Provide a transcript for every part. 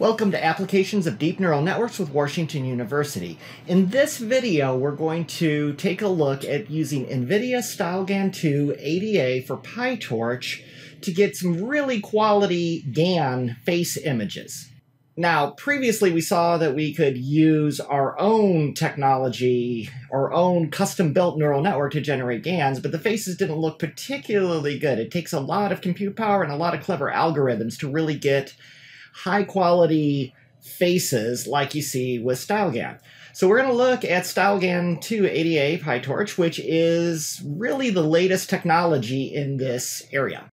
Welcome to Applications of Deep Neural Networks with Washington University. In this video, we're going to take a look at using NVIDIA StyleGAN 2 ADA for PyTorch to get some really quality GAN face images. Now, previously we saw that we could use our own technology, our own custom-built neural network to generate GANs, but the faces didn't look particularly good. It takes a lot of compute power and a lot of clever algorithms to really get high quality faces like you see with StyleGAN. So we're going to look at StyleGAN 2 ADA PyTorch, which is really the latest technology in this area.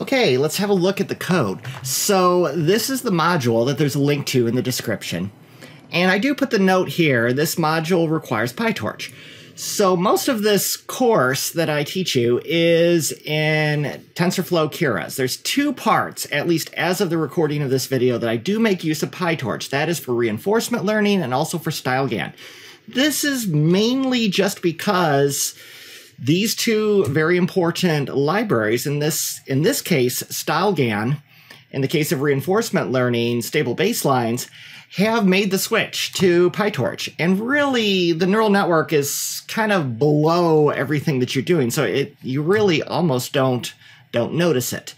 Okay, let's have a look at the code. So this is the module that there's a link to in the description. And I do put the note here, this module requires PyTorch. So most of this course that I teach you is in TensorFlow Keras. There's two parts, at least as of the recording of this video, that I do make use of PyTorch. That is for reinforcement learning and also for StyleGAN. This is mainly just because these two very important libraries, in this, in this case, StyleGAN, in the case of reinforcement learning, stable baselines, have made the switch to PyTorch. And really, the neural network is kind of below everything that you're doing. So it you really almost don't don't notice it.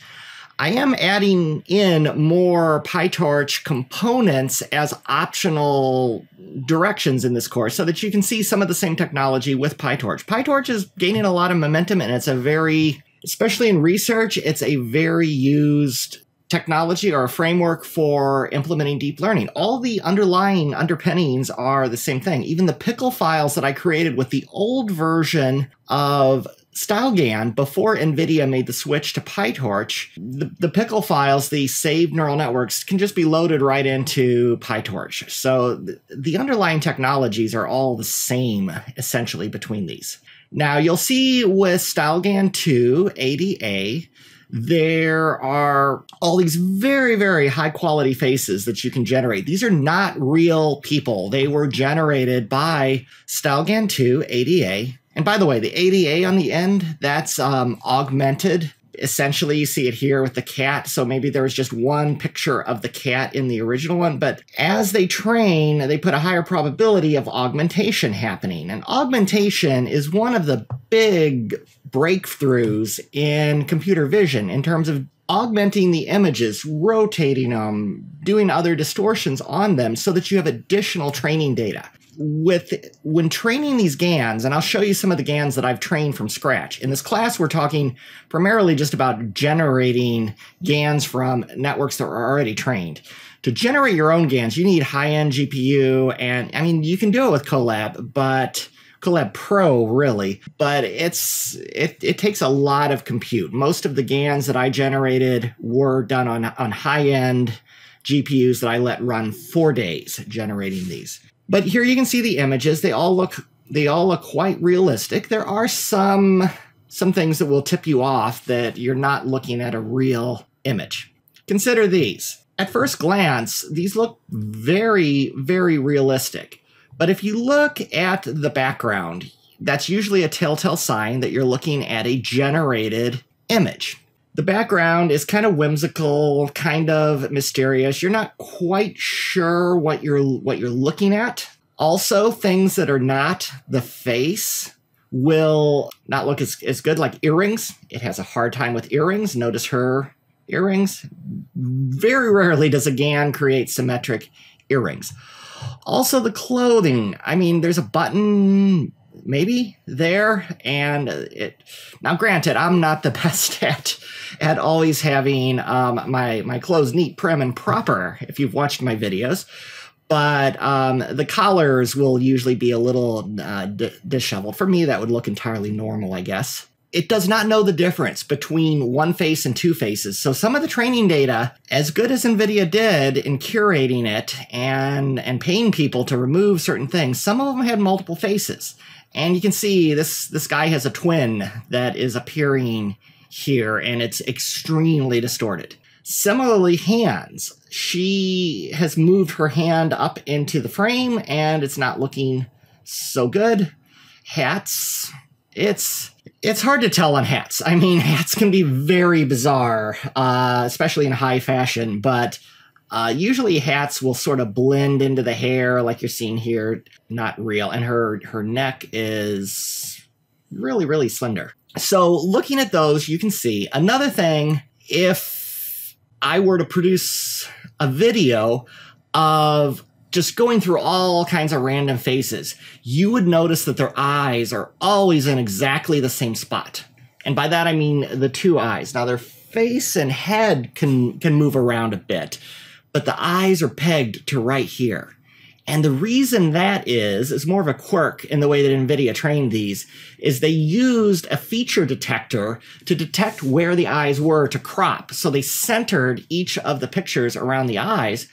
I am adding in more PyTorch components as optional directions in this course so that you can see some of the same technology with PyTorch. PyTorch is gaining a lot of momentum and it's a very, especially in research, it's a very used technology or a framework for implementing deep learning. All the underlying underpinnings are the same thing. Even the pickle files that I created with the old version of StyleGAN before NVIDIA made the switch to PyTorch, the, the pickle files, the saved neural networks, can just be loaded right into PyTorch. So the, the underlying technologies are all the same, essentially, between these. Now, you'll see with StyleGAN 2 ADA, there are all these very, very high quality faces that you can generate. These are not real people. They were generated by StyleGAN 2 ADA. And by the way, the ADA on the end, that's um, augmented. Essentially, you see it here with the cat. So maybe there was just one picture of the cat in the original one. But as they train, they put a higher probability of augmentation happening. And augmentation is one of the big breakthroughs in computer vision in terms of augmenting the images, rotating them, doing other distortions on them so that you have additional training data. With when training these GANs, and I'll show you some of the GANs that I've trained from scratch. In this class, we're talking primarily just about generating GANs from networks that are already trained. To generate your own GANs, you need high-end GPU, and I mean you can do it with Colab, but Colab Pro, really, but it's it, it takes a lot of compute. Most of the GANs that I generated were done on, on high end GPUs that I let run four days generating these. But here you can see the images. They all look they all look quite realistic. There are some some things that will tip you off that you're not looking at a real image. Consider these. At first glance, these look very, very realistic. But if you look at the background, that's usually a telltale sign that you're looking at a generated image. The background is kind of whimsical, kind of mysterious. You're not quite sure what you're what you're looking at. Also, things that are not the face will not look as, as good like earrings. It has a hard time with earrings. Notice her earrings. Very rarely does a GAN create symmetric earrings. Also, the clothing. I mean, there's a button maybe there and it now granted i'm not the best at at always having um, my my clothes neat prim and proper if you've watched my videos but um, the collars will usually be a little uh, disheveled for me that would look entirely normal i guess it does not know the difference between one face and two faces. So some of the training data, as good as NVIDIA did in curating it and, and paying people to remove certain things, some of them had multiple faces. And you can see this, this guy has a twin that is appearing here and it's extremely distorted. Similarly, hands. She has moved her hand up into the frame and it's not looking so good. Hats. It's it's hard to tell on hats. I mean, hats can be very bizarre, uh, especially in high fashion, but uh, usually hats will sort of blend into the hair like you're seeing here, not real. And her, her neck is really, really slender. So looking at those, you can see another thing, if I were to produce a video of just going through all kinds of random faces, you would notice that their eyes are always in exactly the same spot. And by that I mean the two eyes. Now their face and head can can move around a bit, but the eyes are pegged to right here. And the reason that is, is more of a quirk in the way that NVIDIA trained these, is they used a feature detector to detect where the eyes were to crop. So they centered each of the pictures around the eyes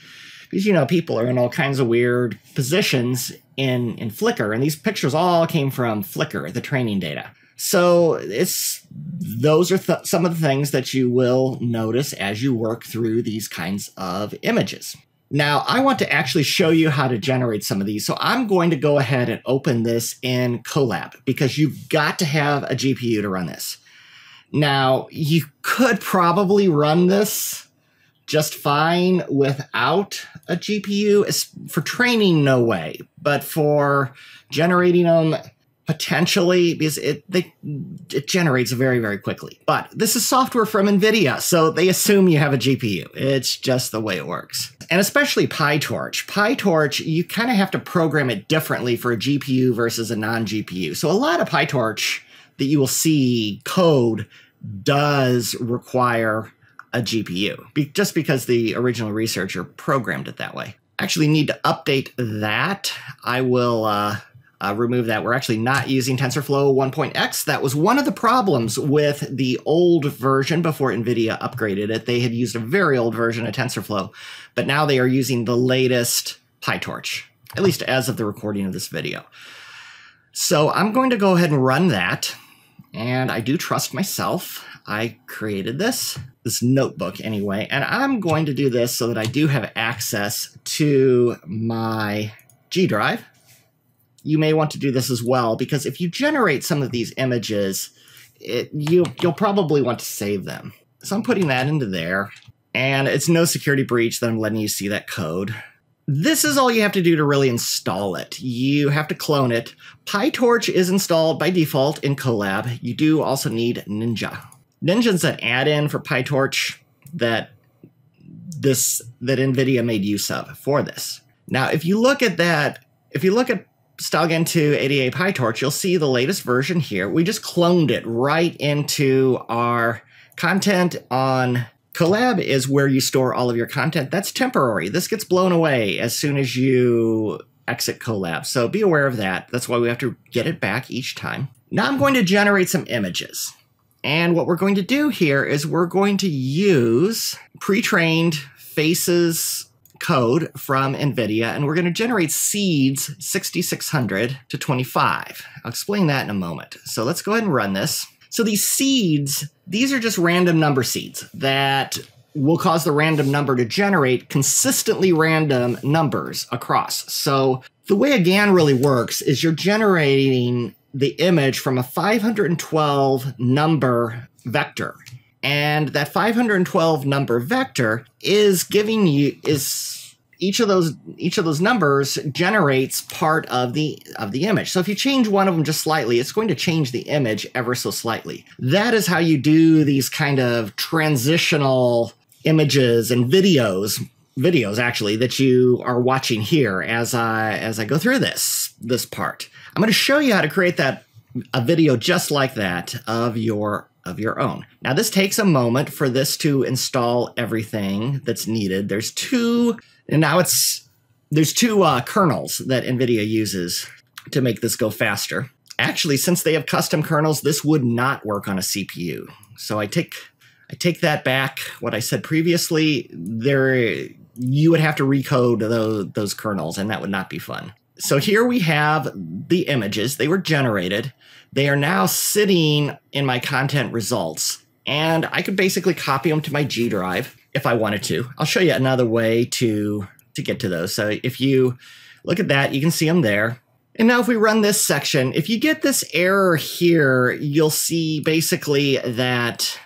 because you know people are in all kinds of weird positions in in Flickr, and these pictures all came from Flickr, the training data. So it's those are th- some of the things that you will notice as you work through these kinds of images. Now, I want to actually show you how to generate some of these. So I'm going to go ahead and open this in Colab because you've got to have a GPU to run this. Now, you could probably run this just fine without a GPU. For training, no way. But for generating them, potentially, because it they it generates very very quickly. But this is software from NVIDIA, so they assume you have a GPU. It's just the way it works. And especially PyTorch. PyTorch, you kind of have to program it differently for a GPU versus a non-GPU. So a lot of PyTorch that you will see code does require a GPU, be- just because the original researcher programmed it that way. Actually, need to update that. I will uh, uh, remove that. We're actually not using TensorFlow 1.x. That was one of the problems with the old version before NVIDIA upgraded it. They had used a very old version of TensorFlow, but now they are using the latest PyTorch, at least as of the recording of this video. So I'm going to go ahead and run that. And I do trust myself. I created this, this notebook anyway, and I'm going to do this so that I do have access to my G drive. You may want to do this as well because if you generate some of these images, it, you, you'll probably want to save them. So I'm putting that into there, and it's no security breach that I'm letting you see that code. This is all you have to do to really install it. You have to clone it. PyTorch is installed by default in Colab. You do also need Ninja. Ninja's an add-in for PyTorch that this that NVIDIA made use of for this. Now, if you look at that, if you look at StyleGAN 2 ADA PyTorch, you'll see the latest version here. We just cloned it right into our content on Colab is where you store all of your content. That's temporary. This gets blown away as soon as you exit Colab. So be aware of that. That's why we have to get it back each time. Now I'm going to generate some images. And what we're going to do here is we're going to use pre-trained faces code from NVIDIA, and we're going to generate seeds 6600 to 25. I'll explain that in a moment. So let's go ahead and run this. So these seeds, these are just random number seeds that will cause the random number to generate consistently random numbers across. So the way a GAN really works is you're generating the image from a 512 number vector. And that 512 number vector is giving you is each of those each of those numbers generates part of the of the image. So if you change one of them just slightly, it's going to change the image ever so slightly. That is how you do these kind of transitional images and videos videos actually that you are watching here as I as I go through this this part. I'm going to show you how to create that a video just like that of your of your own. Now this takes a moment for this to install everything that's needed. There's two and now it's there's two uh, kernels that NVIDIA uses to make this go faster. Actually, since they have custom kernels, this would not work on a CPU. So I take I take that back. What I said previously, there you would have to recode those, those kernels, and that would not be fun. So here we have the images. They were generated. They are now sitting in my content results. And I could basically copy them to my G drive if I wanted to. I'll show you another way to, to get to those. So if you look at that, you can see them there. And now if we run this section, if you get this error here, you'll see basically that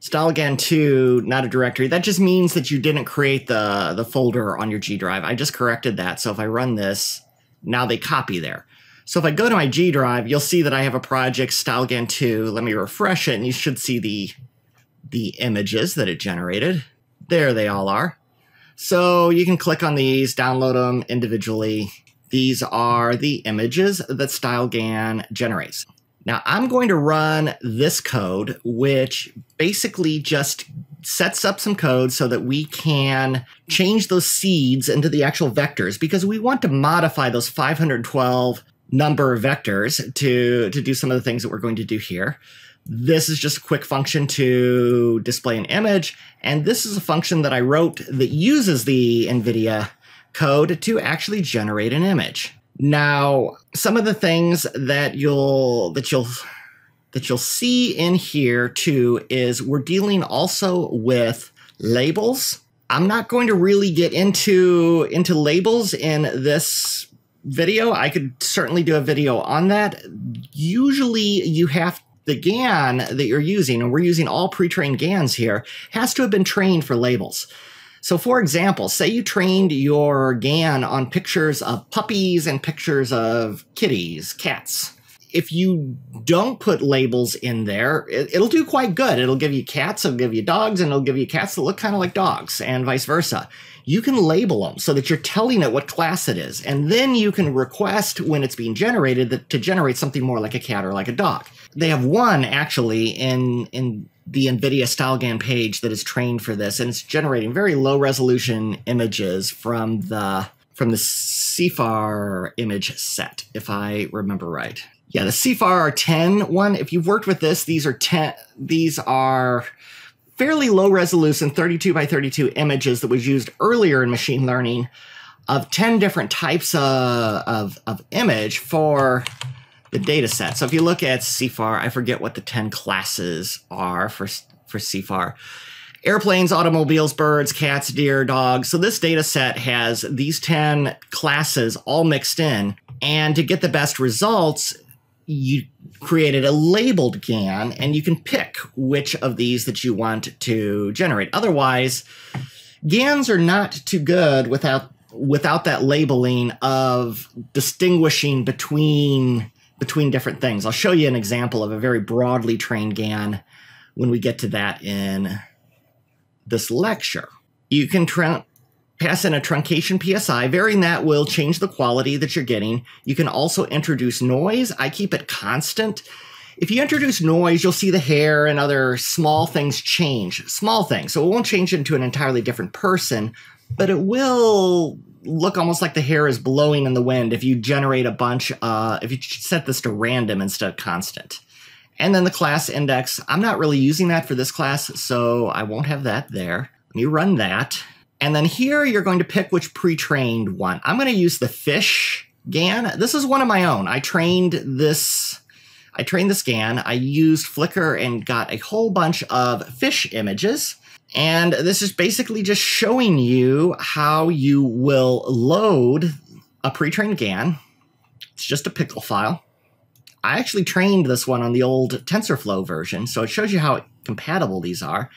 StyleGAN2, not a directory. That just means that you didn't create the, the folder on your G drive. I just corrected that. So if I run this, now they copy there. So if I go to my G drive, you'll see that I have a project StyleGAN2. Let me refresh it and you should see the, the images that it generated. There they all are. So you can click on these, download them individually. These are the images that StyleGAN generates. Now I'm going to run this code, which basically just sets up some code so that we can change those seeds into the actual vectors because we want to modify those 512 number of vectors to, to do some of the things that we're going to do here. This is just a quick function to display an image, and this is a function that I wrote that uses the NVIDIA code to actually generate an image. Now, some of the things that you'll that you'll that you'll see in here too is we're dealing also with labels. I'm not going to really get into into labels in this video. I could certainly do a video on that. Usually you have the GAN that you're using, and we're using all pre-trained GANs here, has to have been trained for labels. So, for example, say you trained your GAN on pictures of puppies and pictures of kitties, cats. If you don't put labels in there, it, will do quite good. It'll give you cats, it'll give you dogs, and it'll give you cats that look kind of like dogs, and vice versa. You can label them so that you're telling it what class it is, and then you can request when it's being generated that, to generate something more like a cat or like a dog. They have one actually in in the NVIDIA StyleGAN page that is trained for this, and it's generating very low resolution images from the from the CIFAR image set, if I remember right. Yeah, the CIFAR 10 one. If you've worked with this, these are 10. These are fairly low resolution 32 by 32 images that was used earlier in machine learning of 10 different types of, of, of image for the data set. So if you look at CIFAR, I forget what the 10 classes are for, for CIFAR. Airplanes, automobiles, birds, cats, deer, dogs. So this data set has these 10 classes all mixed in. And to get the best results, you created a labeled GAN and you can pick which of these that you want to generate. Otherwise, GANs are not too good without without that labeling of distinguishing between between different things. I'll show you an example of a very broadly trained GAN when we get to that in this lecture. You can pass in a truncation PSI. Varying that will change the quality that you're getting. You can also introduce noise. I keep it constant. If you introduce noise, you'll see the hair and other small things change. Small things. So it won't change into an entirely different person, but it will look almost like the hair is blowing in the wind if you generate a bunch, uh, if you set this to random instead of constant. And then the class index, I'm not really using that for this class, so I won't have that there. Let me run that. And then here you're going to pick which pre-trained one. I'm going to use the fish GAN. This is one of my own. I trained this I trained the GAN. I used Flickr and got a whole bunch of fish images. And this is basically just showing you how you will load a pre-trained GAN. It's just a pickle file. I actually trained this one on the old TensorFlow version, so it shows you how compatible these are.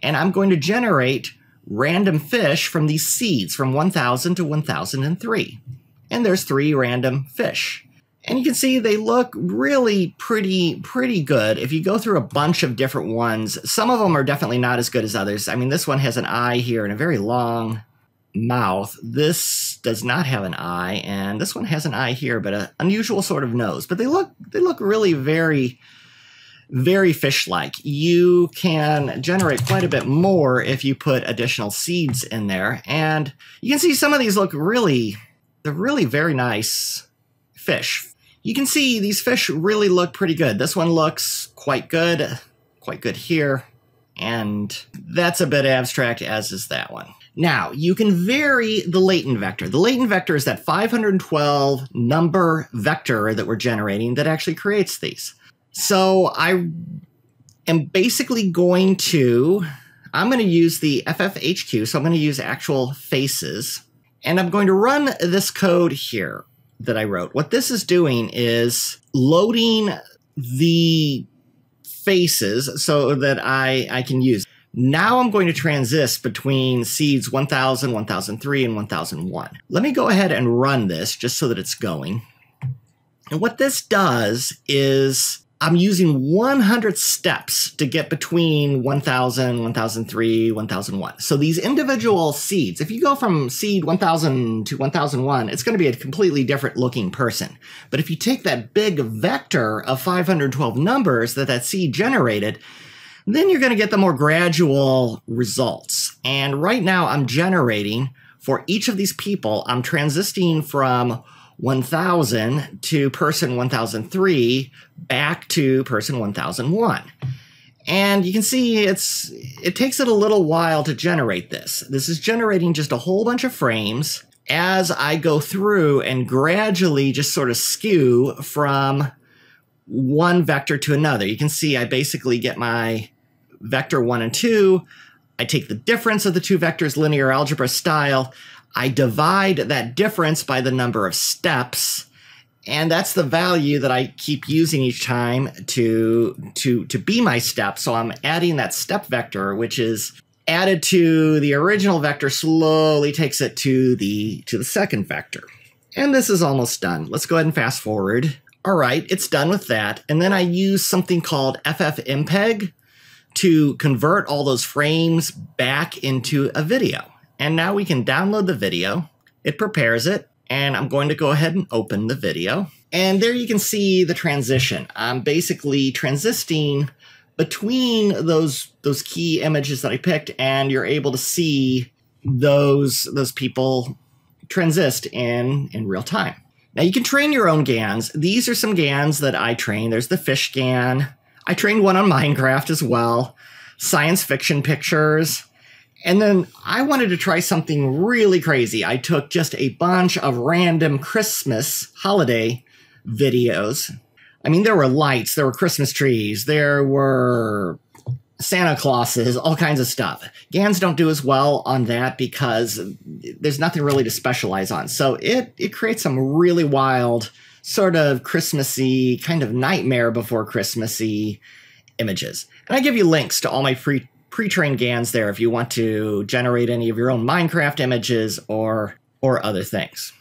And I'm going to generate random fish from these seeds from 1000 to 1003. And there's three random fish. And you can see they look really pretty, pretty good. If you go through a bunch of different ones, some of them are definitely not as good as others. I mean, this one has an eye here and a very long mouth. This does not have an eye, and this one has an eye here, but an unusual sort of nose. But they look, they look really very, very fish-like. You can generate quite a bit more if you put additional seeds in there. And you can see some of these look really, they're really very nice fish you can see these fish really look pretty good. This one looks quite good, quite good here, and that's a bit abstract, as is that one. Now, you can vary the latent vector. The latent vector is that 512 number vector that we're generating that actually creates these. So I am basically going to, I'm going to use the FFHQ, so I'm going to use actual faces, and I'm going to run this code here that I wrote. What this is doing is loading the faces so that I, I can use. Now I'm going to transist between seeds 1000, 1003, and 1001. Let me go ahead and run this just so that it's going. And what this does is I'm using 100 steps to get between 1000, 1003, 1001. So these individual seeds, if you go from seed 1000 to 1001, it's going to be a completely different looking person. But if you take that big vector of 512 numbers that that seed generated, then you're going to get the more gradual results. And right now I'm generating for each of these people, I'm transisting from 1000 to person 1003 back to person 1001. And you can see it's it takes it a little while to generate this. This is generating just a whole bunch of frames as I go through and gradually just sort of skew from one vector to another. You can see I basically get my vector 1 and 2. I take the difference of the two vectors linear algebra style. I divide that difference by the number of steps, and that's the value that I keep using each time to to to be my step. So I'm adding that step vector, which is added to the original vector, slowly takes it to the to the second vector. And this is almost done. Let's go ahead and fast forward. All right, it's done with that. And then I use something called FFmpeg to convert all those frames back into a video. And now we can download the video. It prepares it. And I'm going to go ahead and open the video. And there you can see the transition. I'm basically transisting between those those key images that I picked, and you're able to see those those people transist in in real time. Now you can train your own GANs. These are some GANs that I train. There's the fish GAN. I trained one on Minecraft as well. Science fiction pictures. And then I wanted to try something really crazy. I took just a bunch of random Christmas holiday videos. I mean, there were lights, there were Christmas trees, there were Santa Clauses, all kinds of stuff. GANs don't do as well on that because there's nothing really to specialize on. So it it creates some really wild, sort of Christmassy, kind of nightmare before Christmassy images. And I give you links to all my free pre-trained GANs there if you want to generate any of your own Minecraft images or or other things.